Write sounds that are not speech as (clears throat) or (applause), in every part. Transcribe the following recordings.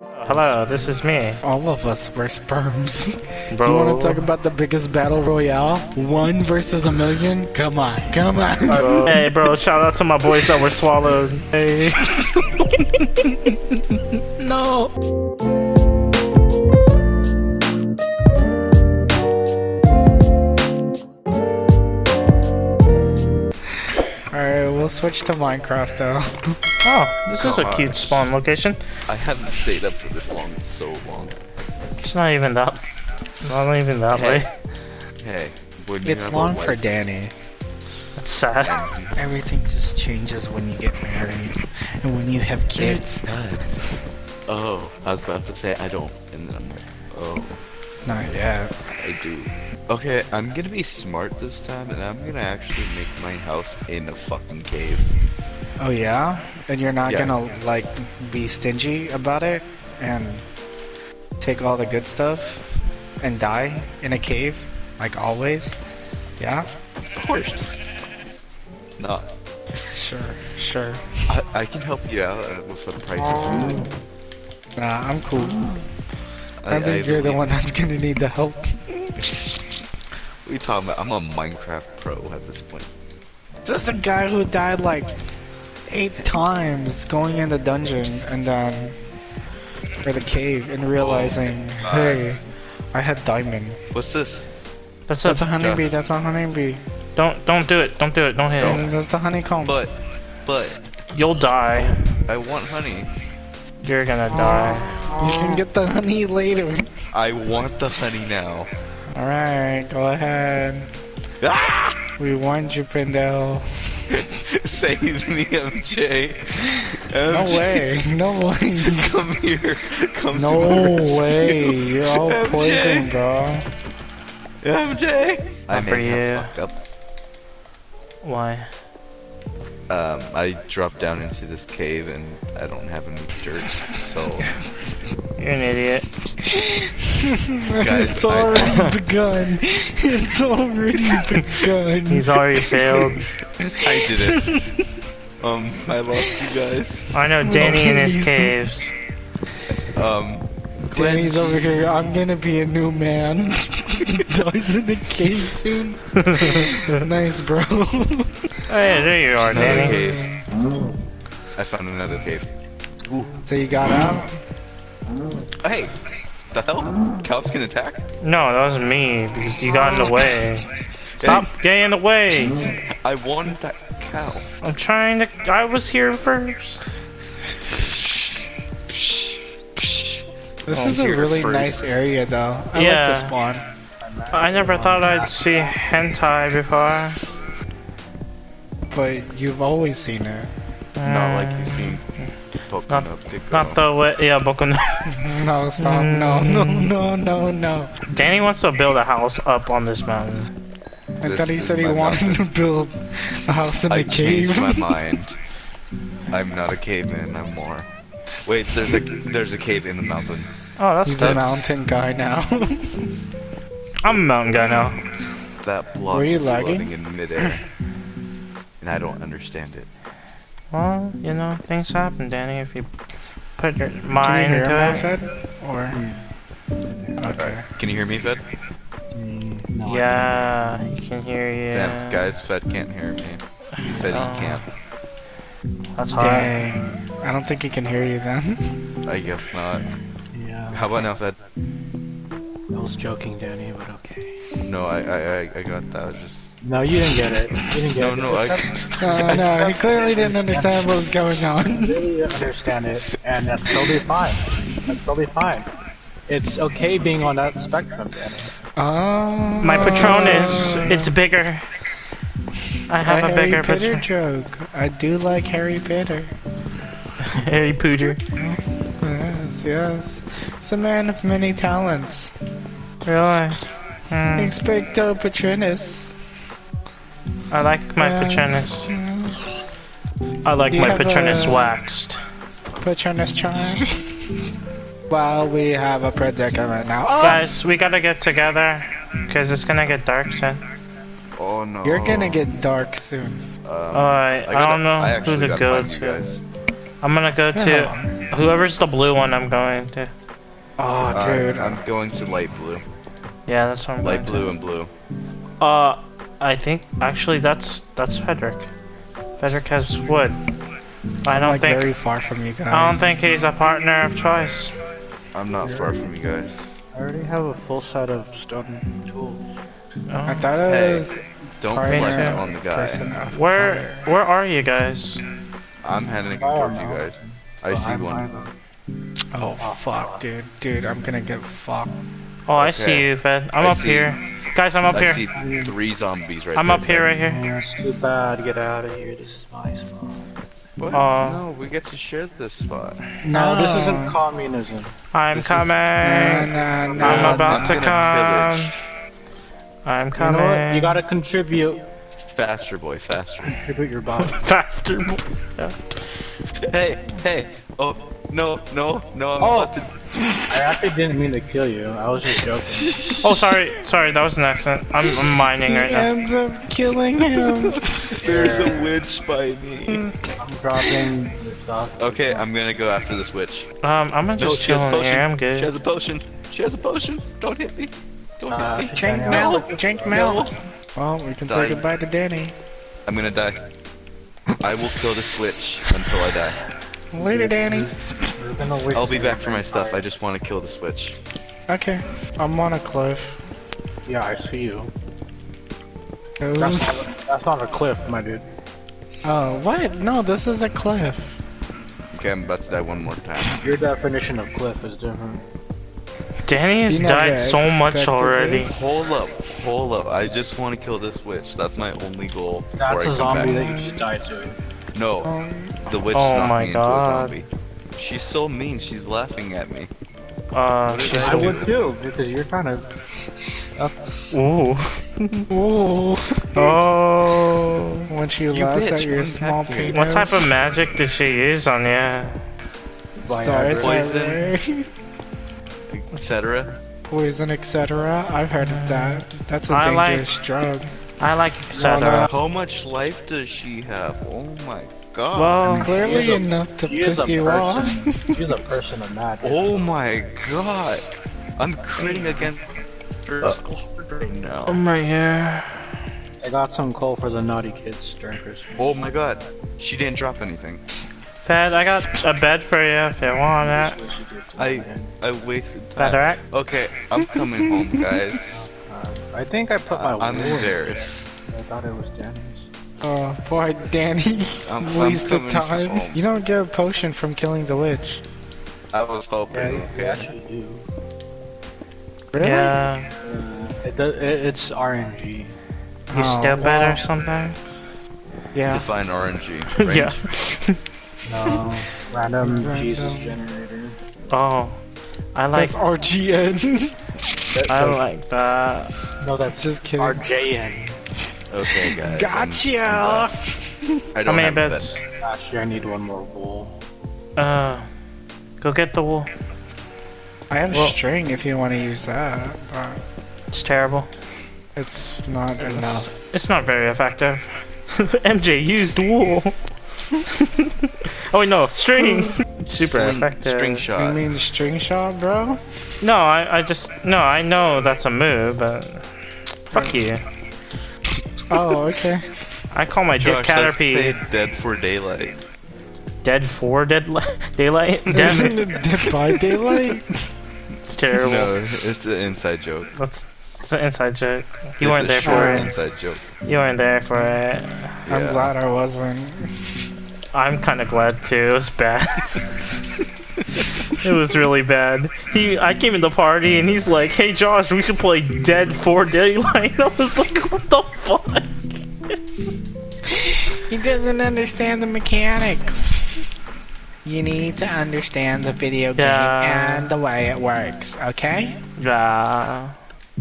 Hello, this is me. All of us were sperms. Bro. You want to talk about the biggest battle royale? One versus a million? Come on, come on. Hey, bro, shout out to my boys that were swallowed. Hey. (laughs) no. We'll switch to Minecraft though. (laughs) Oh, this is a cute spawn location. I haven't stayed up for this long in so long. It's not even that. Not even that Hey. way. Hey, when you It's have a long for Danny. That's sad. (laughs) Everything just changes when you get married and when you have kids. Oh, I was about to say I don't, and then I'm like, oh, Not yet. I do. Okay, I'm gonna be smart this time, and I'm gonna actually make my house in a fucking cave. Oh yeah? And you're not Yeah. gonna like be stingy about it and take all the good stuff and die in a cave like always? Yeah? Of course. Not. Sure, sure. I, I can help you out uh, with the price of food. Nah, I'm cool. I, think you're the one that's gonna need the help. What are you talking about? I'm a Minecraft pro at this point. This is the guy who died like eight times going in the dungeon and then or the cave and oh, realizing, my hey, I had diamond. What's this? That's That's a a. honeybee, that's a honeybee. Don't don't do it. Don't do it. Don't hit it. That's the honeycomb. But, but, You'll die. I want honey. You're gonna die. You can get the honey later. I want the honey now. Alright, go ahead. Ah! We warned you, Pindell. (laughs) Save me, MJ. No way, no (laughs) way. Come here. Come No to my rescue. way, you're all MJ. poison, bro. MJ. I Not for may you. fucked up. Why? Um, I dropped down into this cave and I don't have any dirt, so You're an idiot. Guys, it's I- already begun. It's already begun. He's already failed. I did it. um, I lost you guys. I know Danny in his caves. Um, Glenn, Danny's over here. I'm gonna be a new man. (laughs) Dies in the cave soon. (laughs) nice, bro. (laughs) Oh, hey, there you are, Another Danny. cave. I found another cave. so you got out? Oh, hey, the hell? Cows can attack? No, that was me because you got in the way. Stop getting in the way. I wanted that cow. I'm trying to. I was here first. This Oh, is a really first. nice area, though. I Yeah. like the spawn. I never thought I'd see hentai before. But you've always seen it. Not like Mm, you've seen Not, Pokemon Pico. not the way. Yeah, Boku no. (laughs) No, stop. No, no, no, no, no. Danny wants to build a house up on this mountain. I This thought he said he wanted mountain. to build a house in I the cave. changed my (laughs) mind. I'm not a caveman, I'm more. Wait, there's a there's a cave in the mountain. Oh, that's He's a mountain guy now. (laughs) I'm a mountain guy now. That block Were you is lagging? floating in midair. (clears throat) and I don't understand it. Well, you know, things happen, Danny, if you put your Can you mind hear him, into it. Fed? Or hmm. okay. Can you hear me, Fed? Mm, yeah, he can hear you. Damn, guys, Fed can't hear me. He said Oh. he can't. That's hard. Dang. I don't think he can hear you then. I guess not. (laughs) Yeah. How about now, Fed? I was joking, Danny, but okay. No, I I I, I got that. Just No, you didn't get it. You didn't get no, it. no, I. Uh, (laughs) no, he clearly didn't understand what was going on. really understand it, and that's totally fine. That's totally fine. It's okay being on that spectrum, Danny. Oh. My Patronus, it's bigger. I have a, Harry bigger Potter Patronus. joke. I do like Harry Potter. (laughs) Harry Pooter. Yes, yes. He's a man of many talents. Really? Hmm. Expecto Patronus. I like my Yes, Patronus. yes. I like Do my have Patronus waxed. Patronus charm. (laughs) well, we have a predicament now. Oh! Guys, we gotta get together, cause it's gonna get dark soon. Oh no. You're gonna get dark soon. Um, Alright, I, gotta- don't know I who to go to. guys. I'm gonna go to whoever's the blue one. I'm going to. Oh, Alright, dude. I'm going to light blue. Yeah, that's what I'm Light going blue and blue. Uh, I think actually that's that's Frederick. Frederick has wood. I don't like think very far from you guys. I don't think he's a partner of choice. I'm not far from you guys. I already have a full set of stone tools. I Oh. thought it Hey, was Don't partner flex on the person guy. Where color. where are you guys? I'm heading Oh, towards no. you guys. I So see I'm one. either- Oh fuck, dude, dude, I'm gonna get fucked. Oh, I see you, Fed. I'm I up see- here. Guys, I'm up I here. see three zombies right I'm there. up here right here. Yeah, it's too bad. Get out of here. This is my spot. What? Aw. no, we get to share this spot. No, this isn't communism. I'm This is- coming. Nah, nah, nah, I'm about I'm to come. pillage. I'm coming. You coming. know what? You gotta contribute. Faster, boy, faster. Contribute your body. (laughs) faster. boy. Yeah. hey, hey. Oh, no, no, no. I'm Oh. to... I actually didn't mean to kill you. I was just joking. Oh, sorry, sorry, that was an accident. I'm, I'm mining He right now. ends up killing him. (laughs) There's a witch by me. I'm dropping your stuff. Okay, I'm gonna go after this witch. Um, I'm gonna just no, she chill in here. I'm good. She has a potion. She has a potion. Don't hit me. Don't Uh, hit me. drink Daniel. milk, drink milk. Well, we can say goodbye to Danny. I'm gonna die. I will kill this witch until I die. Later, Danny. You're gonna waste I'll be back for my stuff. I just want to kill the switch. Okay, I'm on a cliff. Yeah, I see you. That's was- not, that's not a cliff, my dude. Oh, what? No, this is a cliff. Okay, I'm about to die one more time. Your definition of cliff is different. Danny has You never died so much already. Hold up, hold up. I just want to kill this witch. That's my only goal. before That's I a come zombie back. that you just died to. No, Um, the witch Oh my me God. into a zombie. She's so mean. She's laughing at me. Uh, What she's I I would too, because you're kind of. ooh. Ooh. Oh. When she You laughs bitch, at your small happy. penis. What type of magic did she use on you? Starts Poison. at there. Etc. Poison, etc. I've heard of that. That's a I like- dangerous drug. I like etc. How much life does she have? Oh my god. Well, Clearly a- enough to piss you off. person. She's a person of magic. (laughs) oh my god. I'm critting against first card right now. I'm right here. I got some coal for the naughty kids during Christmas. Oh my god. She didn't drop anything. Pat, I got a bed for you if you want it. Wish you did to I. I wasted time. Federac? Okay, I'm coming home, guys. (laughs) Uh, I think I put my I'm wool in embarrassed. I thought it was Danny's. Oh, boy, Danny. I'm- (laughs) I'm Waste of time. You don't get a potion from killing the witch. I was hoping. Yeah, you actually do. Really? Yeah. Uh, it, do- it, it's RNG. You Oh, step bed well, or something? Yeah. Define RNG. (laughs) Range. Yeah. No, random, Random. Jesus generator. Oh. I like (laughs) That's RGN. I that- like that. No, that's Just kidding. RJN. Okay, guys. I'm- Gotcha. I'm back. I How don't many have a bed. Actually, I need one more wool. Uh go get the wool. I have Well- string if you want to use that, but It's terrible. it's not It's, enough. it's not very effective. (laughs) MJ used wool. (laughs) oh wait, no, string. (laughs) Super String- effective. String shot. You mean string shot, bro? No, I, I just no, I know that's a move, but fuck you. Oh, okay. I call my dick Josh, let's Caterpie Dead for Daylight. dead for dead (laughs) daylight. (laughs) Damn Isn't it, it Dead by Daylight? it's terrible. No, it's an inside joke. That's it's an inside joke. You It's weren't there for it. inside joke. You weren't there for it. I'm Yeah. glad I wasn't. I'm kind of glad too. It was bad. (laughs) it was really bad. He, I came in the party and he's like, "Hey Josh, we should play Dead for Daylight." (laughs) I was like, "What the fuck?" He doesn't understand the mechanics. You need to understand the video game Yeah. and the way it works, okay? Yeah.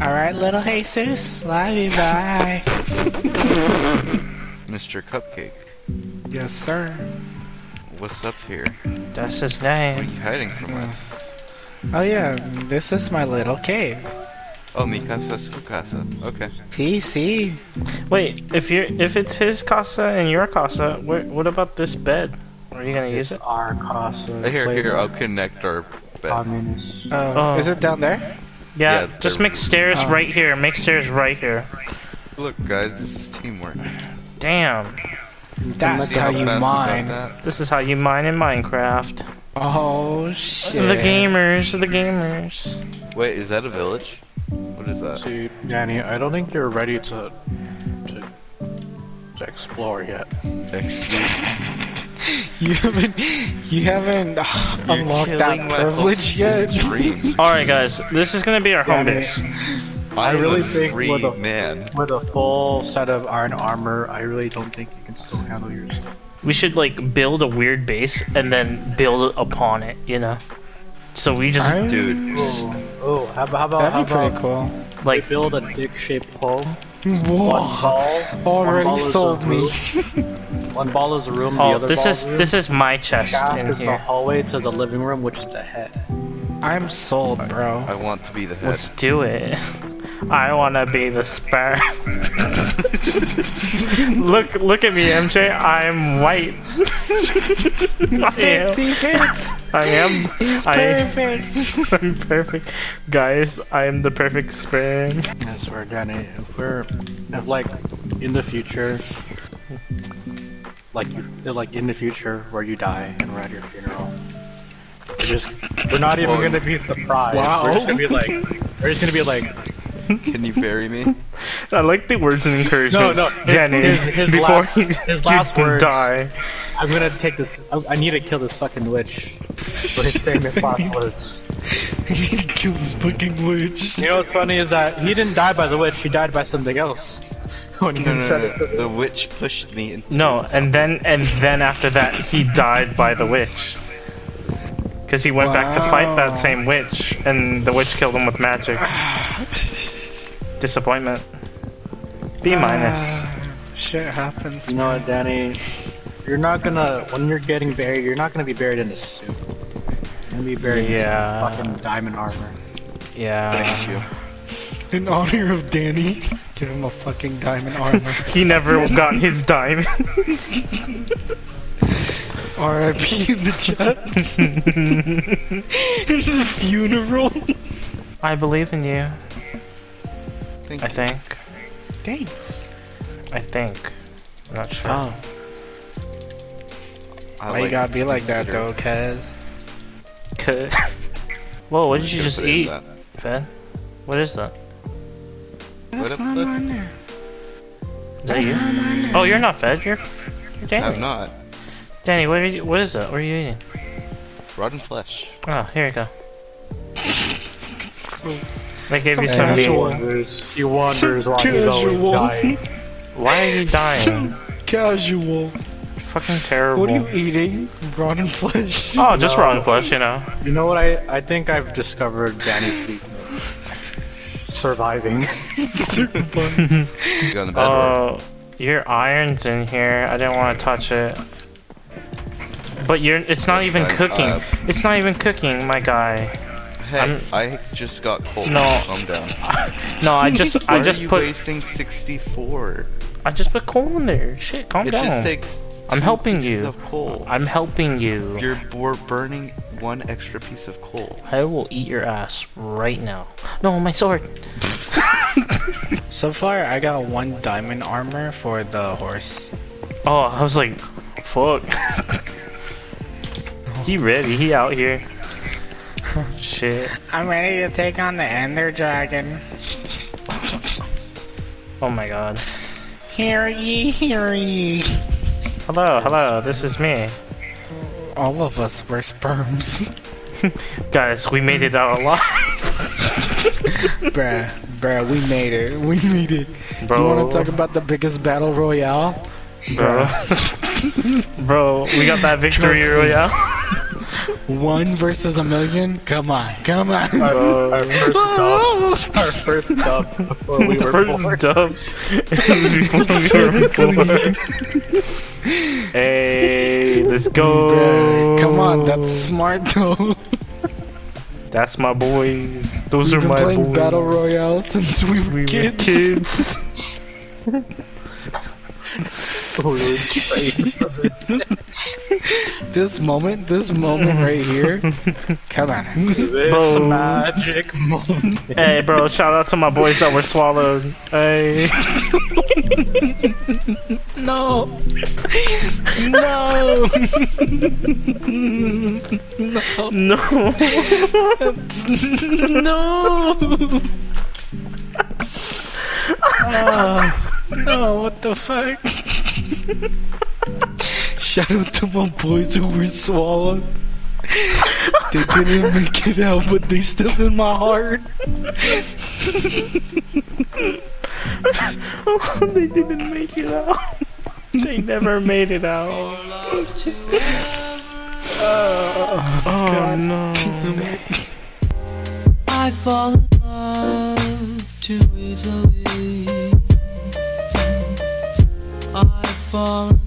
Alright, little Jesus. Love you, bye. (laughs) Mr. Cupcake, yes, sir. What's up here? That's his What are you hiding from us? Oh, yeah, this is my little cave. Oh, mi casa su casa. Okay. See, see? Wait, if you're if it's his casa and your casa, where, what about this bed? Are you gonna use it? our casa. of Here, here. I'll connect our bed. Communist. Oh, Oh. is it down there? Yeah, Yeah, just make stairs Oh. right here. Make stairs right here. Look, guys, this is teamwork. Damn. That's how you mine. This is how you mine in Minecraft. Oh shit. The gamers, the gamers. Wait, is that a village? What is that? See, Danny, I don't think you're ready to to, to explore yet. Excuse (laughs) You haven't, you haven't uh, unlocked that privilege yet. Alright guys, this is gonna be our home Yeah, base. I really am a think free with a- man. With a full set of iron armor, I really don't think you can still handle your stuff. We should like build a weird base and then build upon it, you know? So we just I'm- Dude, Oh, oh how, about- how about That'd how be pretty about cool. we like build a dick-shaped home? One Whoa. ball Already one ball is a sold me. (laughs) One ball is a room. the oh other this ball is room. this is my chest Shaft in is the hallway to the living room, which is the head. I'm sold, bro. I want to be the head. Let's do it. (laughs) I wanna be the sperm. (laughs) look look at me, MJ. I'm white. (laughs) I am. He fits. I am. He's I, perfect. (laughs) I'm perfect. Guys, I am the perfect sperm. Yes, we're gonna. if we're, if like, in the future, like, like in the future where you die and we're at your funeral, we're just, we're not even gonna be surprised. Wow. We're just gonna be like, we're just gonna be like, (laughs) Can you bury me? I like the words and encouragement. No, no, his- Danny, his- his before last- you, his (laughs) last you words. die. I'm gonna take this, I, I need to kill this fucking witch. For his famous last words. (laughs) he this fucking witch. You know what's funny is that he didn't die by the witch, he died by something else. When he No, no, said no, it. no. The witch pushed me into No, and then and then after that, he died by the witch. Because he went back to fight that same witch, and the witch killed him with magic. (sighs) (sighs) (sighs) Disappointment. B minus. Ah, Shit happens. You know what, Danny? You're not gonna when you're getting buried. You're not gonna be buried in a suit. You're gonna be buried Yeah. in some fucking diamond armor. Yeah. Thank you. In honor of Danny, give him a fucking diamond armor. (laughs) He never (laughs) got his diamonds. R.I.P. in the chest. (laughs) in the funeral. I believe in you. Thank I you. think. Thanks. I think. I'm not sure. Oh, I why you gotta be like that though, Kez? Could- Whoa, what did you just eat, that. Fed? What is that? What up, my bud? miner. Is that you? Oh, you're not Fed. You're, you're Danny. I'm not. Danny, what are you? What is that? What are you eating? Rotten flesh. Oh, here you go. So I gave you Some some meat. casual. wonders. He wonders why he's always dying. Why are you dying? So casual. Fucking terrible. What are you eating? Rotten flesh. Oh, just No. rotten flesh, you know. You know what? I I think I've discovered Danny's weakness. Surviving. Certain (laughs) bun. You got on the bed, or- Oh, your iron's in here. I didn't want to touch it. But you're. It's not even cooking. Uh, It's not even cooking, my guy. Hey, I'm- I just got cold. No. Calm down. (laughs) No, I just. (laughs) I just are you put. wasting 64? I just put coal in there. Shit, calm It down. just takes. I'm helping pieces you. Of coal. I'm helping you. You're bur- burning one extra piece of coal. I will eat your ass right now. No, my sword. (laughs) So far, I got one diamond armor for the horse. Oh, I was like, fuck. he ready. He out here. Shit. I'm ready to take on the Ender Dragon. Oh my god. Hear ye, hear ye. Hello, hello. This is me. All of us were sperms. (laughs) Guys, we made it out alive. (laughs) bruh, bruh, we made it. We made it. Bro. You wanna talk about the biggest battle royale? Bro. (laughs) Bro, we got that victory royale. One versus a million? Come on, come on. Bro. Our first (laughs) dub. Our first dub before we were First born. dub. It was (laughs) before we were born. Hey, let's go. Come on, that's smart though. That's my boys. Those We've are been my playing boys. battle royale since we were We were kids. (laughs) kids. (laughs) This moment, this moment right here. Come on. this Bro. magic moment. Hey, bro, shout out to my boys that were swallowed. Hey. No. No. No. No. Oh, (laughs) no, what the fuck? Shout out to my boys who were swallowed. They didn't make it out, but they still in my heart. (laughs) they didn't make it out. They never made it out. Oh, oh no. I fall in love too easily. Fall